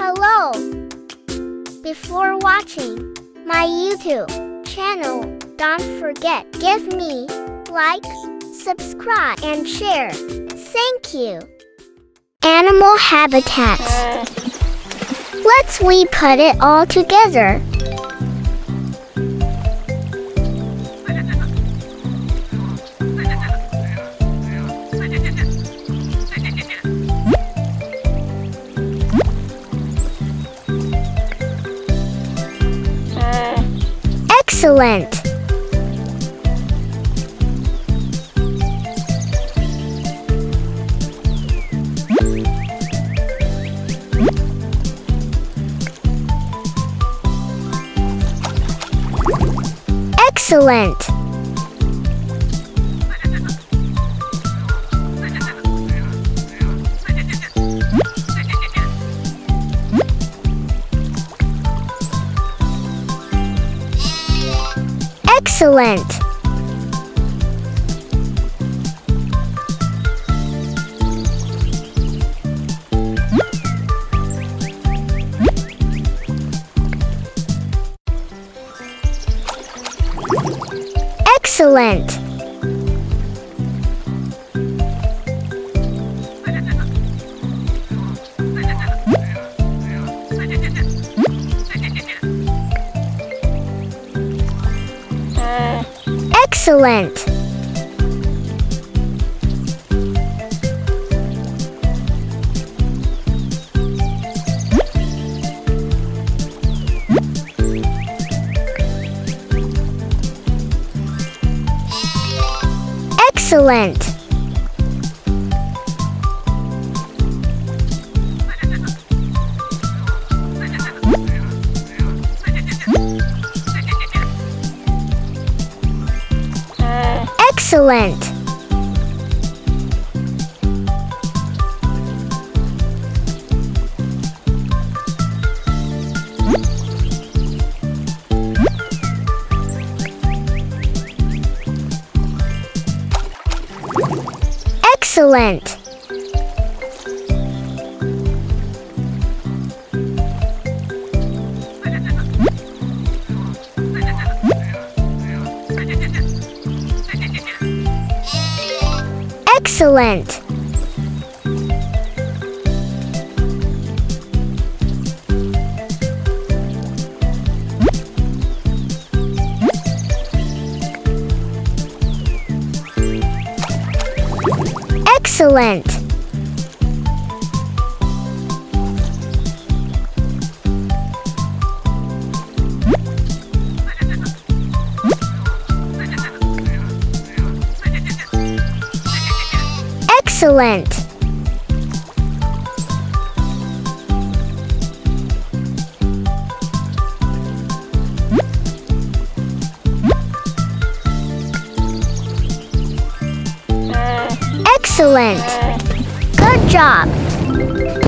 Hello! Before watching my YouTube channel, don't forget give me like, subscribe, and share. Thank you. Animal habitats. Let's we put it all together. Excellent. Excellent. Excellent. Excellent. Excellent. Excellent. Excellent. Excellent. Excellent. Excellent. Excellent. Excellent. Good job.